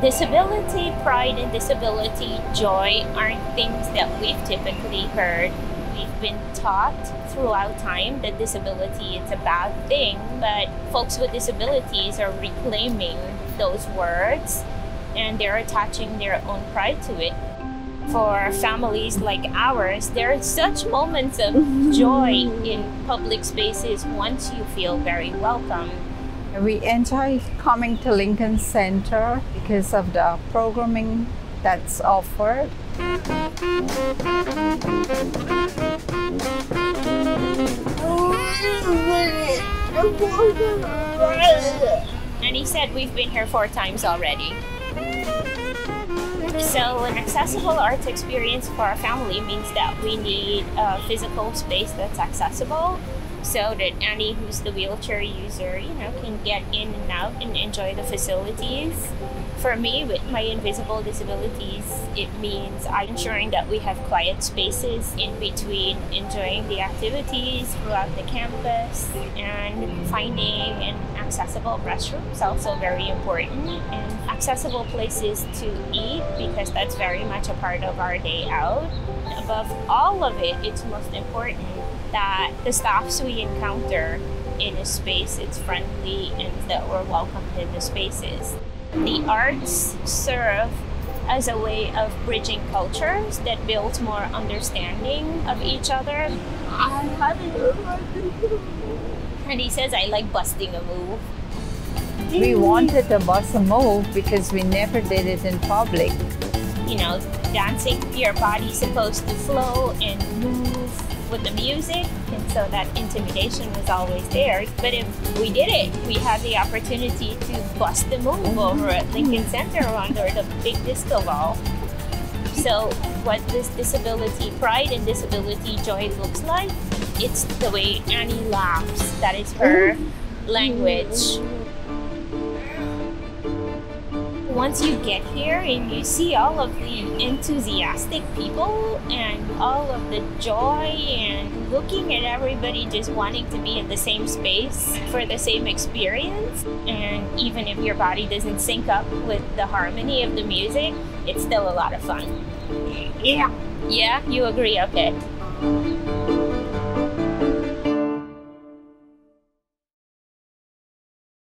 Disability pride and disability joy aren't things that we've typically heard. We've been taught throughout time that disability is a bad thing, but folks with disabilities are reclaiming those words and they're attaching their own pride to it. For families like ours, there are such moments of joy in public spaces once you feel very welcome. We enjoy coming to Lincoln Center because of the programming that's offered. Annie said we've been here four times already. So, an accessible arts experience for our family means that we need a physical space that's accessible so that Annie who's the wheelchair user, you know, can get in and out and enjoy the facilities. For me, with my invisible disabilities, it means ensuring that we have quiet spaces in between enjoying the activities throughout the campus and finding an accessible restrooms also very important and accessible places to eat because that's very much a part of our day out. Above all of it, it's most important that the staffs we encounter in a space it's friendly and that we're welcomed in the spaces. The arts serve as a way of bridging cultures that builds more understanding of each other. Annie says, I like busting a move. We wanted to bust a move because we never did it in public. You know, dancing, your body's supposed to flow and move with the music, and so that intimidation was always there. But if we did it, we had the opportunity to bust the move mm-hmm. over at Lincoln Center under the big disco ball. So, what this disability pride and disability joy looks like, it's the way Annie laughs. That is her language once you get here and you see all of the enthusiastic people and all of the joy and looking at everybody just wanting to be in the same space for the same experience and even if your body doesn't sync up with the harmony of the music it's still a lot of fun Yeah. yeah you agree okay